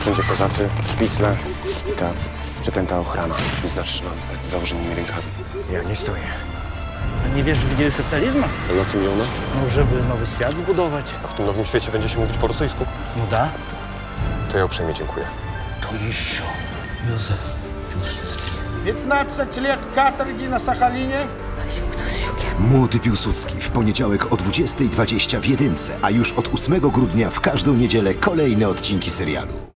Wszędzie kozacy, szpicle i ta przeklęta ochrana. Nie znaczy, że mamy stać z założonymi rękami. Ja nie stoję. A nie wiesz, w idею socjalizmu? A na co mi ona? No, żeby nowy świat zbudować. A w tym nowym świecie będzie się mówić po rosyjsku? No da. To ja uprzejmie dziękuję. To еще. Józef Piłsudski. 15 lat каторги na Сахалине Młody Piłsudski w poniedziałek o 20.20 w Jedynce, a już od 8 grudnia w każdą niedzielę kolejne odcinki serialu.